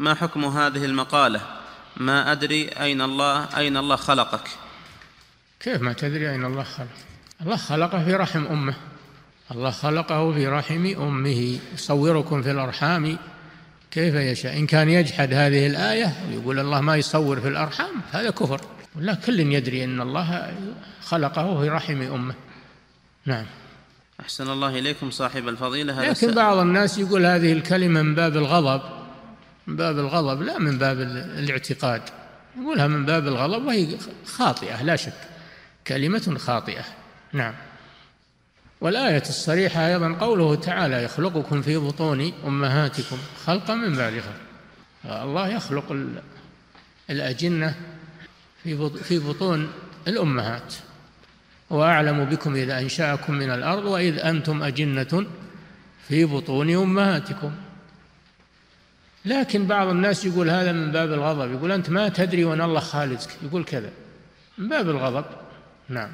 ما حكم هذه المقالة؟ ما أدري أين الله أين الله خلقك؟ كيف ما تدري أين الله خلق؟ الله خلقه في رحم أمه. الله خلقه في رحم أمه. يصوركم في الأرحام. كيف يشاء؟ إن كان يجحد هذه الآية ويقول الله ما يصور في الأرحام هذا كفر. ولا كل يدري أن الله خلقه في رحم أمه. نعم. أحسن الله إليكم صاحب الفضيلة. هذا لكن بعض الناس يقول هذه الكلمة من باب الغضب. من باب الغضب لا من باب الاعتقاد. يقولها من باب الغضب وهي خاطئة لا شك. كلمة خاطئة. نعم. والآية الصريحة أيضا قوله تعالى يخلقكم في بطون أمهاتكم خلقا من بعد خلق الله يخلق الأجنة في بطون الأمهات. وأعلم بكم إذا أنشأكم من الأرض وإذ أنتم أجنة في بطون أمهاتكم. لكن بعض الناس يقول هذا من باب الغضب يقول أنت ما تدري وأن الله خالدك يقول كذا. من باب الغضب. نعم.